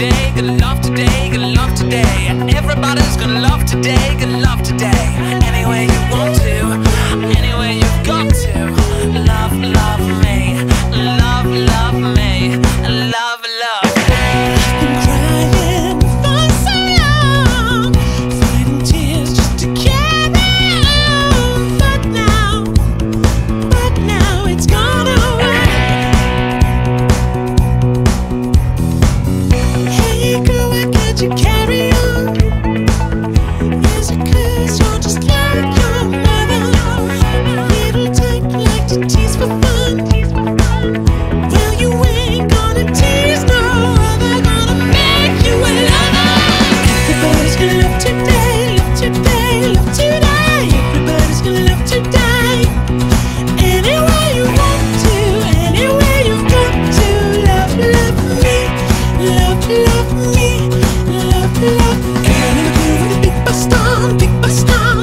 today, gonna love today, Good love today. Everybody's gonna love today, Good love today. Any way you want to. love today, love today, love today. Everybody's gonna love today. You want to, you've got to. Love, love me, love, love me, love, love me. And I'm big bus big bus.